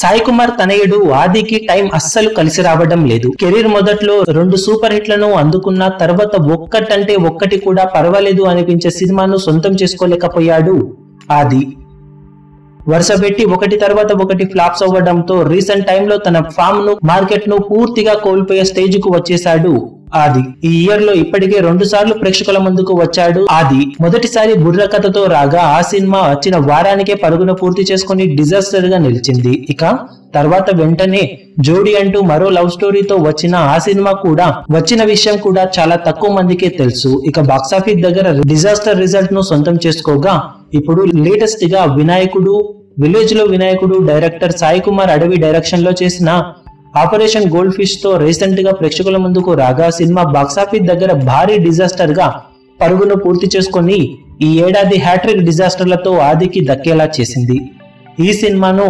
సాయి కుమార్ తనయుడు ఆదికి టైం అస్సలు కలిసి రావడం లేదు. కెరీర్ మొదట్లో రెండు సూపర్ హిట్లను అందుకున్న తర్వాత ఒక్కటంటే ఒక్కటి కూడా పర్వాలేదు అనిపించే సినిమాను సొంతం చేసుకోలేకపోయాడు ఆది. వరుస పెట్టి ఒకటి తర్వాత ఒకటి ఫ్లాప్స్ అవ్వడంతో రీసెంట్ టైంలో తన ఫామ్ను మార్కెట్ను పూర్తిగా కోల్పోయే స్టేజ్కు వచ్చేశాడు. ఆది. ఈ ఇయర్లో ఇప్పటికే రెండు సార్లు ప్రేక్షకుల ముందుకు వచ్చాడు ఆది. మొదటిసారి బుర్ర కథతో రాగా ఆ సినిమా వచ్చిన వారానికే పరుగున పూర్తి చేసుకుని డిజాస్టర్గా నిలిచింది. ఇక తర్వాత వెంటనే జోడి అంటూ మరో లవ్ స్టోరీతో వచ్చిన ఆ సినిమా కూడా వచ్చిన విషయం కూడా చాలా తక్కువ మందికే తెలుసు. ఇక బాక్సాఫీస్ దగ్గర డిజాస్టర్ రిజల్ట్ను సొంతం చేసుకోగా ఇప్పుడు లేటెస్ట్గా వినాయకుడు విలేజ్లో వినాయకుడు డైరెక్టర్ సాయి కుమార్ అడవి డైరెక్షన్లో చేసిన ఆపరేషన్ గోల్డ్ ఫిష్తో రీసెంట్గా ప్రేక్షకుల ముందుకు రాగా సినిమా బాక్సాఫీస్ దగ్గర భారీ డిజాస్టర్గా పరుగును పూర్తి చేసుకొని ఈ ఏడాది హ్యాట్రిక్ డిజాస్టర్లతో ఆదికి దక్కేలా చేసింది. ఈ సినిమాను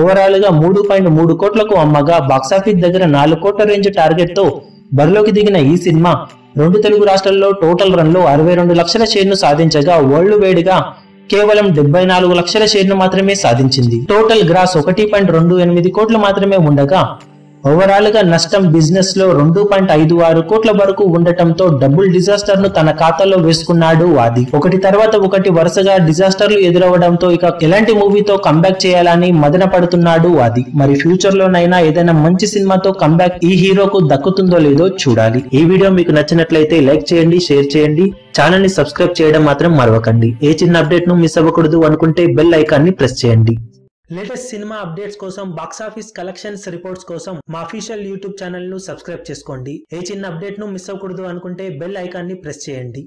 ఓవరాల్గా మూడు పాయింట్ మూడు కోట్లకు అమ్మగా బాక్సాఫీస్ దగ్గర నాలుగు కోట్ల రేంజ్ టార్గెట్తో బరిలోకి దిగిన ఈ సినిమా రెండు తెలుగు రాష్ట్రాల్లో టోటల్ రన్లో అరవై రెండు లక్షల షేర్ను సాధించగా వరల్డ్ వైడ్గా కేవలం డెబ్బై నాలుగు లక్షల షేర్ను మాత్రమే సాధించింది. టోటల్ గ్రాస్ ఒకటి పాయింట్ రెండు ఎనిమిది కోట్లు మాత్రమే ఉండగా ఓవరాల్గా నష్టం బిజినెస్లో రెండు పాయింట్ ఐదు ఆరు కోట్ల వరకు ఉండటంతో డబుల్ డిజాస్టర్ను తన ఖాతాలో వేసుకున్నాడు వాది ఒకటి తర్వాత ఒకటి వరుసగా డిజాస్టర్లు ఎదురవడంతో ఇక ఎలాంటి మూవీతో కంబ్యాక్ చేయాలని మదన పడుతున్నాడు వాది మరి ఫ్యూచర్లోనైనా ఏదైనా మంచి సినిమాతో కంబ్యాక్ ఈ హీరోకు దక్కుతుందో లేదో చూడాలి. ఈ వీడియో మీకు నచ్చినట్లయితే లైక్ చేయండి షేర్ చేయండి. ఛానల్ని సబ్స్క్రైబ్ చేయడం మాత్రం మరవకండి. ఏ చిన్న అప్డేట్ను మిస్ అవ్వకూడదు అనుకుంటే బెల్ ఐకాన్ని ప్రెస్ చేయండి. లేటెస్ట్ సినిమా అప్డేట్స్ కోసం బాక్సాఫీస్ కలెక్షన్స్ రిపోర్ట్స్ కోసం మా అఫీషియల్ యూట్యూబ్ ఛానల్ను సబ్స్క్రైబ్ చేసుకోండి. ఏ చిన్న అప్డేట్ను మిస్ అవ్వకూడదు అనుకుంటే బెల్ ఐకాన్ని ప్రెస్ చేయండి.